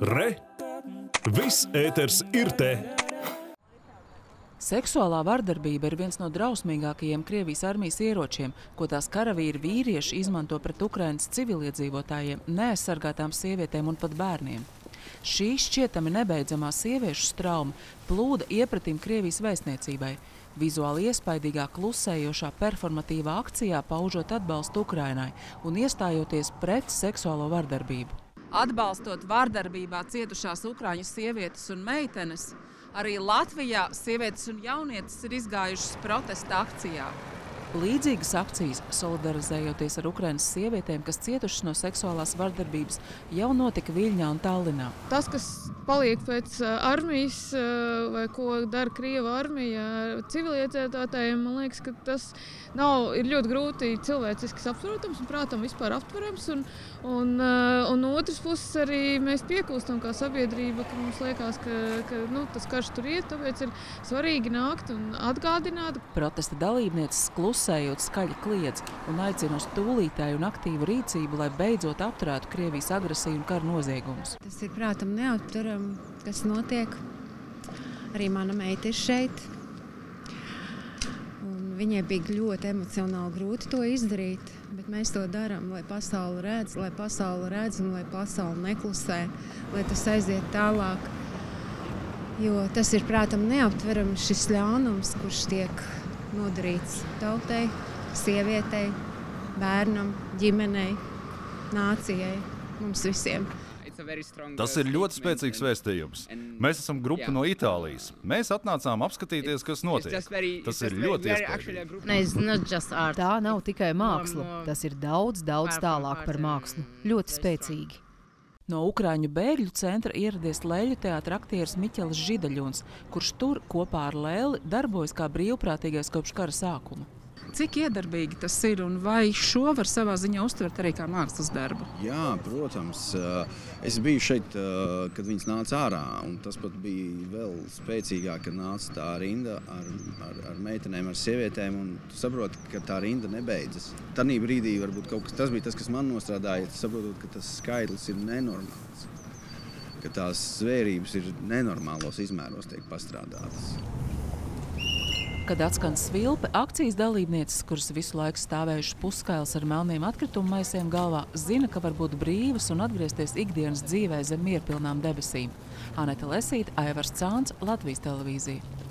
Re! Viss ēters ir te! Seksuālā vardarbība ir viens no drausmīgākajiem Krievijas armijas ieročiem, ko tās karavīri vīrieši izmanto pret Ukrainas civiliedzīvotājiem, neaizsargātām sievietēm un pat bērniem. Šī šķietami nebeidzamā sieviešu strauma plūda iepratim Krievijas vēstniecībai. Vizuāli iespaidīgā klusējošā performatīvā akcijā paužot atbalstu Ukrainai un iestājoties pret seksuālo vardarbību. Atbalstot vardarbībā cietušās Ukrāņu sievietes un meitenes, arī Latvijā sievietes un jaunietes ir izgājušas protesta akcijā. Līdzīgas akcijas, solidarizējoties ar Ukrainas sievietēm, kas cietušas no seksuālās vardarbības, jau notika Viļņā un Tallinā. Tas, kas paliek pēc uh, armijas uh, vai ko dara Krieva armija ar civiliedzīvotājiem, man liekas, ka tas nav ļoti grūti cilvēciski saprotams un prātam vispār aptverams. Un, un, uh, un no otras puses arī mēs piekūstam kā sabiedrība, ka mums liekas, ka, ka nu, tas karš tur iet, tāpēc ir svarīgi nākt un atgādināt. Protesta dalībnieces klusējot skaļi kliedz un aicina uz tūlītēju un aktīvu rīcību, lai beidzot apturētu Krievijas agresiju un kara noziegumus. Tas ir prātam neapturam, kas notiek. Arī mana meita ir šeit. Un viņai bija ļoti emocionāli grūti to izdarīt, bet mēs to darām, lai pasaule redz, lai pasaule redz un lai pasaule neklusē, lai tas aiziet tālāk. Jo tas ir prātam neaptverams šis ļaunums, kurš tiek nodarīts tautai, sievietei, bērnam, ģimenei, nācijai, mums visiem. Tas ir ļoti spēcīgs vēstījums. Mēs esam grupa no Itālijas. Mēs atnācām apskatīties, kas notiek. Tas ir ļoti iespaidīgi. Tā nav tikai māksla. Tas ir daudz, daudz tālāk par mākslu. Ļoti spēcīgi. No Ukrāņu bēgļu centra ieradies Lēļu teātra aktieris Miķels Židaļuns, kurš tur kopā ar Lēli darbojas kā brīvprātīgais kopš kara sākuma. Cik iedarbīgi tas ir un vai šo var savā ziņā uztvert arī kā mākslas darbu? Jā, protams. Es biju šeit, kad viņas nāca ārā. Tas pat bija vēl spēcīgāk, kad nāca tā rinda ar, ar, ar meitenēm, ar sievietēm. Tu saproti, ka tā rinda nebeidzas. Tanī brīdī varbūt kaut kas tas bija tas, kas man nostrādāja. Saprotot, ka tas skaitlis ir nenormāls. Ka tās zvērības ir nenormālos izmēros tiek pastrādātas. Kad atskan svilpe, akcijas dalībnieces, kuras visu laiku stāvējušas puskailas ar melniem atkritumu maisiem galvā, zina, ka var būt brīvas un atgriezties ikdienas dzīvē zem mierpilnām debesīm. Aneta Lesīte, Aivars Cāns, Latvijas televīzija.